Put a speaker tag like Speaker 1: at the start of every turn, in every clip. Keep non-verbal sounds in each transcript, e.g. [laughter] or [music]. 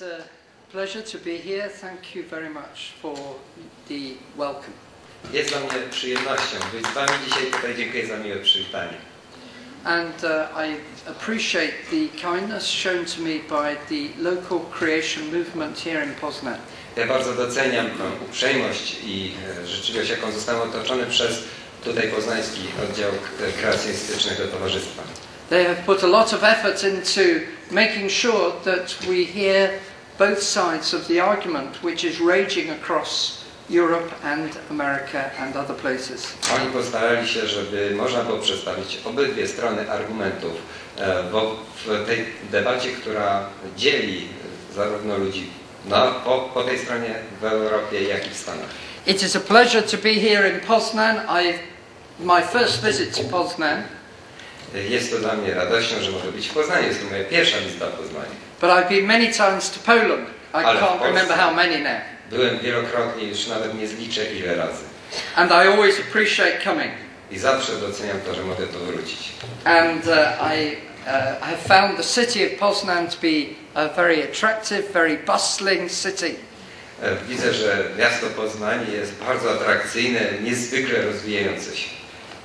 Speaker 1: It's a pleasure to be here. Thank you very much for the welcome.
Speaker 2: Jest dla mnie przyjemnością być z Wami dzisiaj tutaj. Dziękuję za miłe przywitanie.
Speaker 1: And uh, I appreciate the kindness shown to me by the local creation movement here in Poznan.
Speaker 2: Ja bardzo doceniam uprzejmość i e, życzliwość, jaką zostałem otoczony przez tutaj poznański oddział k- kreacjonistyczny do towarzystwa.
Speaker 1: They have put a lot of effort into making sure that we hear both sides of the argument which is raging across Europe and America and other places.
Speaker 2: Oni postarali się, żeby można było przedstawić obydwie strony argumentów e, w tej debacie, która dzieli zarówno ludzi na, po, po tej stronie w Europie, jak i w Stanach.
Speaker 1: It is a pleasure to be here in Poznan. I, my first visit to Poznan,
Speaker 2: Jest to dla mnie radością, że mogę być w Poznaniu. Jest to moja pierwsza wizyta w Poznaniu.
Speaker 1: But I've been many times to Poland. I
Speaker 2: Ale
Speaker 1: can't remember how many now.
Speaker 2: Byłem wielokrotnie, już nawet nie zliczę ile razy.
Speaker 1: And I always appreciate coming.
Speaker 2: I zawsze doceniam to, że mogę tu wrócić.
Speaker 1: And uh, I uh, have found the city of Poznan to be a very attractive, very bustling city.
Speaker 2: E, Widzę, że miasto Poznań jest bardzo atrakcyjne, niezwykle rozwijające się.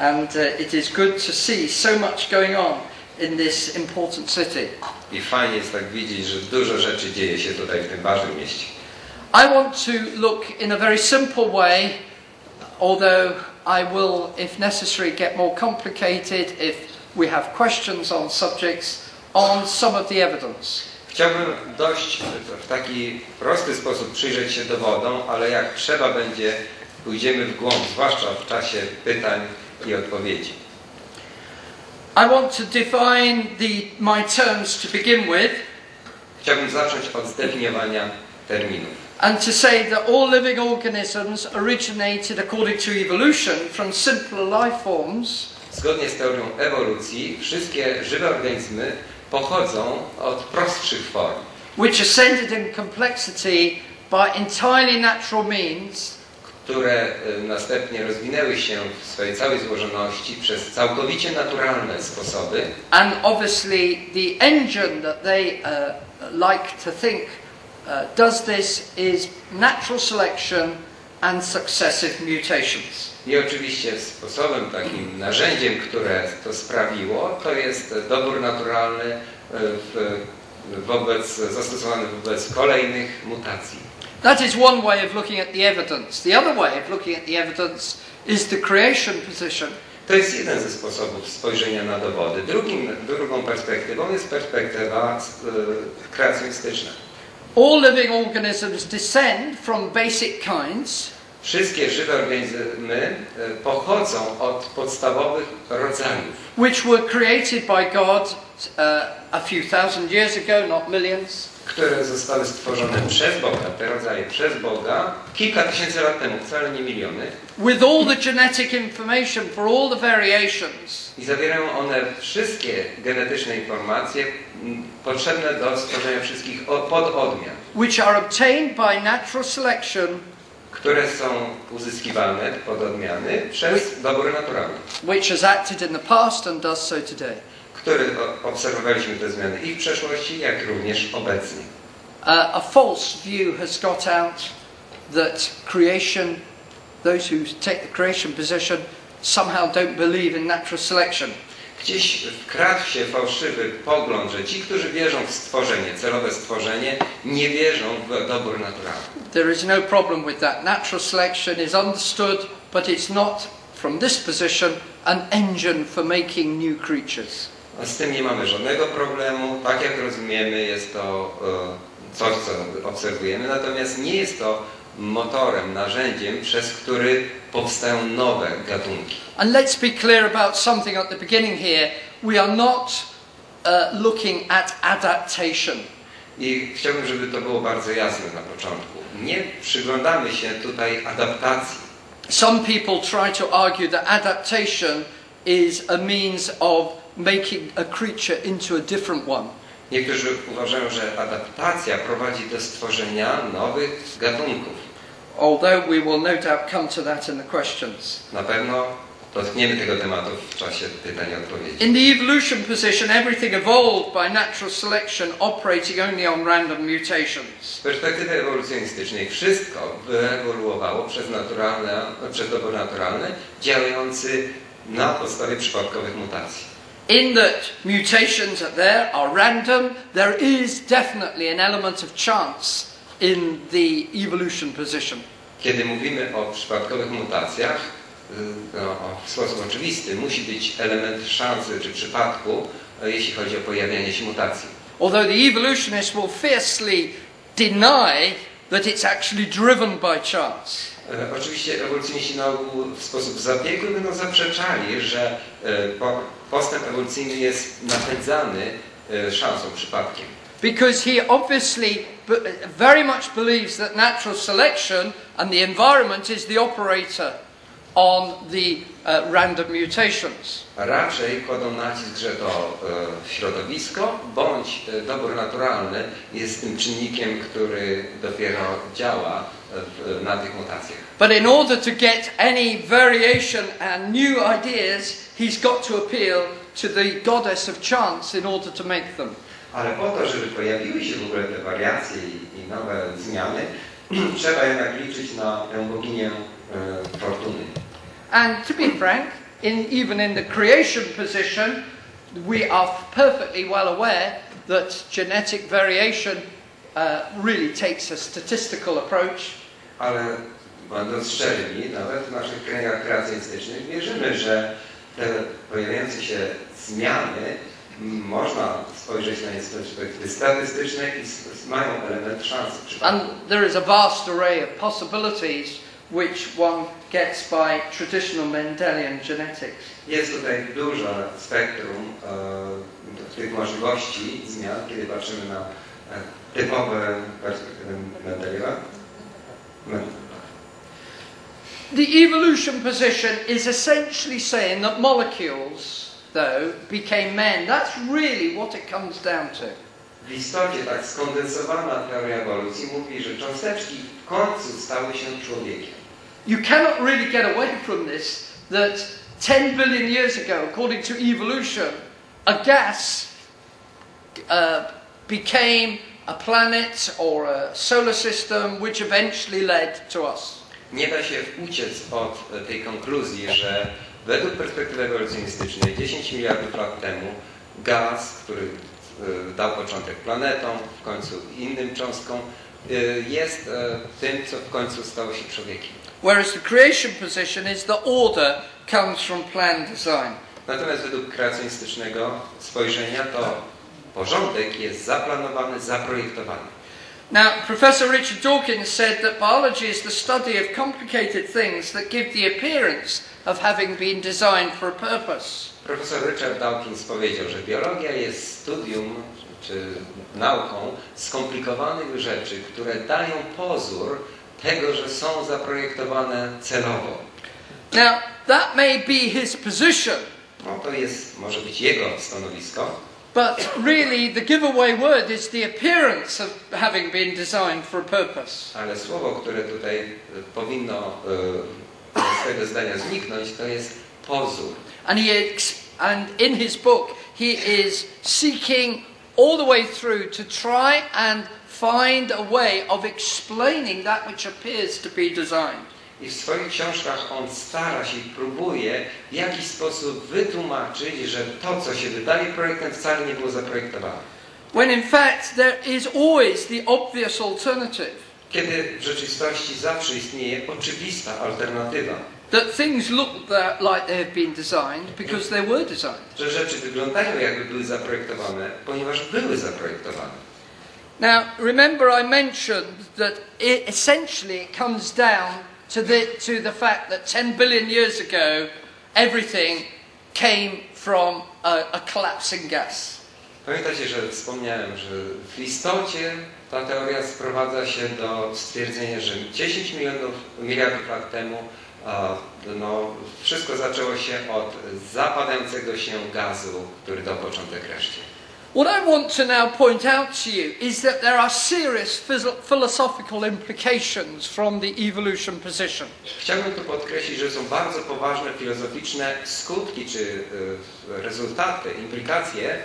Speaker 1: And uh, it is good to see so much going on in this important city.
Speaker 2: I fajnie jest tak widzieć, że dużo rzeczy dzieje się tutaj w tym ważnym mieście.
Speaker 1: I want to look in a very simple way, although I will, if necessary, get more complicated if we have questions on subjects, on some of the evidence.
Speaker 2: Chciałbym dość w taki prosty sposób przyjrzeć się dowodom, ale jak trzeba będzie, pójdziemy w głąb, zwłaszcza w czasie pytań i odpowiedzi.
Speaker 1: I want to define the, my terms to begin with
Speaker 2: Chciałbym zacząć od zdefiniowania terminów.
Speaker 1: and to say that all living organisms originated according to evolution from simpler life forms
Speaker 2: Zgodnie z teorią ewolucji, wszystkie żywe organizmy pochodzą od prostszych form,
Speaker 1: which ascended in complexity by entirely natural means
Speaker 2: które następnie rozwinęły się w swojej całej złożoności przez całkowicie naturalne sposoby.
Speaker 1: And obviously, the engine that they uh, like to think uh, does this is natural selection and successive mutations.
Speaker 2: I oczywiście sposobem, takim narzędziem, które to sprawiło, to jest dobór naturalny y, w, wobec, zastosowany wobec kolejnych mutacji.
Speaker 1: That is one way of looking at the evidence. The other way of looking at the evidence is the creation position,
Speaker 2: To jest jeden ze sposobów spojrzenia na dowody. Drugim, drugą perspektywą jest perspektywa y, kreacjonistyczna.
Speaker 1: All living organisms descend from basic kinds,
Speaker 2: Wszystkie żywe organizmy y, pochodzą od podstawowych rodzajów,
Speaker 1: which were created by God uh, a few thousand years ago, not millions.
Speaker 2: Które zostały stworzone przez Boga, te rodzaje przez Boga, kilka tysięcy lat temu, wcale nie miliony,
Speaker 1: with all the genetic information for all the variations,
Speaker 2: i zawierają one wszystkie genetyczne informacje potrzebne do stworzenia wszystkich pododmian,
Speaker 1: which are obtained by natural selection,
Speaker 2: które są uzyskiwane, pododmiany, przez dobór naturalny.
Speaker 1: which has acted in the past and does so today.
Speaker 2: Który o- obserwowaliśmy te zmiany i w przeszłości, jak również obecnie.
Speaker 1: Uh, a false view has got out that creation, those who take the creation position, somehow don't believe in natural selection.
Speaker 2: Gdzieś wkradł się fałszywy pogląd, że ci, którzy wierzą w stworzenie, celowe stworzenie, nie wierzą w dobór naturalny.
Speaker 1: There is no problem with that. Natural selection is understood, but it's not, from this position, an engine for making new creatures.
Speaker 2: Z tym nie mamy żadnego problemu. Tak jak rozumiemy, jest to e, coś, co obserwujemy, natomiast nie jest to motorem, narzędziem, przez który powstają nowe gatunki.
Speaker 1: And let's be clear about something at the beginning here. We are not uh, looking at adaptation.
Speaker 2: I chciałbym, żeby to było bardzo jasne na początku. Nie przyglądamy się tutaj adaptacji.
Speaker 1: Some people try to argue that adaptation is a means of making a creature into a different one.
Speaker 2: Niektórzy uważają, że adaptacja prowadzi do stworzenia nowych gatunków.
Speaker 1: Although we will no doubt come to that in the questions.
Speaker 2: Na pewno dotkniemy tego tematu w czasie pytań i odpowiedzi.
Speaker 1: In the evolution position, everything evolved by natural selection operating only on random mutations.
Speaker 2: Z perspektywy ewolucjonistycznej wszystko wyewoluowało przez, naturalne, przez dobór naturalny, działający na podstawie przypadkowych mutacji.
Speaker 1: In that mutations are there are random, there is definitely an element of chance in the evolution position.
Speaker 2: Kiedy mówimy o przypadkowych mutacjach, no, w sposób oczywisty musi być element szansy czy przypadku, e, jeśli chodzi o pojawianie się mutacji.
Speaker 1: Although the evolutionists will fiercely deny that it's actually driven by chance.
Speaker 2: E, Oczywiście ewolucjoniści na ogół w sposób zabiegły będą zaprzeczali, że e, po- postęp ewolucyjny jest napędzany e, szansą, przypadkiem.
Speaker 1: Because he obviously very much believes that natural selection and the environment is the operator on the uh, random mutations.
Speaker 2: Raczej kładą nacisk, że to e, środowisko bądź e, dobór naturalny jest tym czynnikiem, który dopiero działa na tych mutacjach.
Speaker 1: But in order to get any variation and new ideas, he's got to appeal to the goddess of chance in order to make them.
Speaker 2: Ale po to, żeby pojawiły się w ogóle te wariacje i, i nowe zmiany, [clears throat] trzeba jednak liczyć na tę boginię e, fortuny.
Speaker 1: And to be frank, in, even in the creation position, we are perfectly well aware that genetic variation uh, really takes a statistical approach.
Speaker 2: Ale będąc szczerymi, nawet w naszych kręgach kreacjonistycznych wierzymy, że te pojawiające się zmiany można spojrzeć na nie z perspektywy statystycznej i mają element szansy.
Speaker 1: And there is a vast array of possibilities which one gets by traditional Mendelian genetics.
Speaker 2: Jest tutaj duże spektrum e, tych możliwości zmian, kiedy patrzymy na e, typowe perspektywy Mendelejewa.
Speaker 1: The evolution position is essentially saying that molecules, though, became men. That's really what it comes down to.
Speaker 2: W istocie tak skondensowana teoria ewolucji mówi, że cząsteczki w końcu stały się człowiekiem.
Speaker 1: You cannot really get away from this that 10 billion years ago, according to evolution, a gas uh, became a planet or a solar system which eventually led to us.
Speaker 2: Nie da się uciec od tej konkluzji, że według perspektywy ewolucjonistycznej 10 miliardów lat temu gaz, który e, dał początek planetom, w końcu innym cząstkom, e, jest e, tym, co w końcu stało się człowiekiem.
Speaker 1: Whereas the creation position is the order comes from plan design.
Speaker 2: Natomiast według kreacjonistycznego spojrzenia to porządek jest zaplanowany, zaprojektowany.
Speaker 1: Now, Professor Richard Dawkins said that biology is the study of complicated things that give the appearance of having been designed for a purpose.
Speaker 2: Profesor Richard Dawkins powiedział, że biologia jest studium czy nauką skomplikowanych rzeczy, które dają pozór tego, że są zaprojektowane celowo.
Speaker 1: Now, that may be his position,
Speaker 2: No, to jest, może być jego stanowisko,
Speaker 1: but really the giveaway word is the appearance of having been designed for a purpose.
Speaker 2: ale słowo, które tutaj powinno z tego zdania zniknąć, to jest pozór.
Speaker 1: And he and in his book he is seeking all the way through to try and find a way of explaining that which appears to be designed.
Speaker 2: I w swoich książkach on stara się i próbuje w jakiś sposób wytłumaczyć, że to, co się wydaje projektem, wcale nie było zaprojektowane.
Speaker 1: When in fact there is always the obvious alternative
Speaker 2: Kiedy w rzeczywistości zawsze istnieje oczywista alternatywa,
Speaker 1: that things look that, like they have been designed because they were designed.
Speaker 2: że rzeczy wyglądają jakby były zaprojektowane, ponieważ były zaprojektowane.
Speaker 1: Now, remember, I mentioned that it, essentially it comes down to the, to the fact that 10 billion years ago, everything came from a, a collapsing gas.
Speaker 2: Pamiętacie, że wspomniałem, że w istocie ta teoria sprowadza się do stwierdzenia, że 10 milionów, miliardów lat temu no, wszystko zaczęło się od zapadającego się gazu, który dał początek reszcie.
Speaker 1: What I want to now point out to you is that there are serious philosophical implications from the evolution position.
Speaker 2: Chciałbym tu podkreślić, że są bardzo poważne filozoficzne skutki czy e, rezultaty, implikacje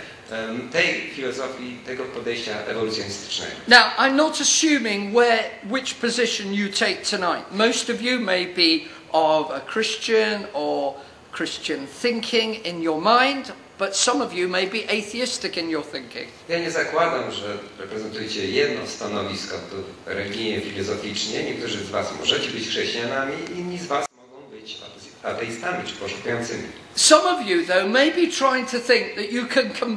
Speaker 2: tej filozofii, tego podejścia ewolucjonistycznego.
Speaker 1: Now, I'm not assuming where which position you take tonight. Most of you may be of a Christian or Christian thinking in your mind, but some of you may be atheistic in your thinking.
Speaker 2: Ja nie zakładam, że reprezentujecie jedno stanowisko tu religijnie, filozoficznie. Niektórzy z Was możecie być chrześcijanami, inni z Was mogą być ateistami czy poszukującymi.
Speaker 1: Some of you, though, may be trying to think that you can combine